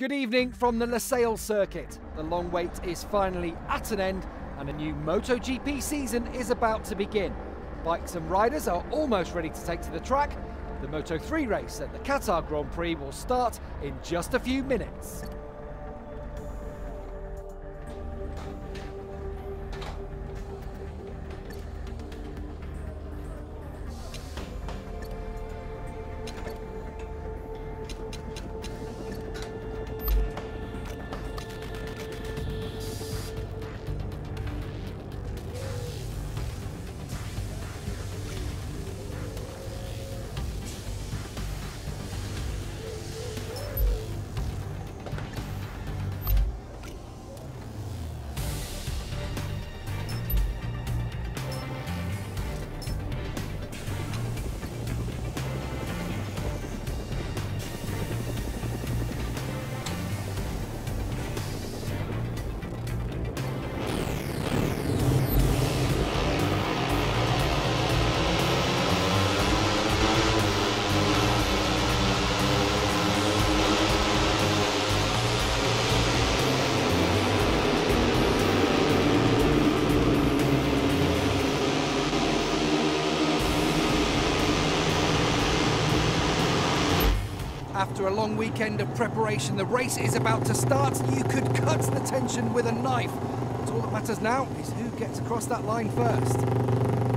Good evening from the Losail circuit. The long wait is finally at an end and a new MotoGP season is about to begin. Bikes and riders are almost ready to take to the track. The Moto3 race at the Qatar Grand Prix will start in just a few minutes. After a long weekend of preparation, the race is about to start. You could cut the tension with a knife. But all that matters now is who gets across that line first.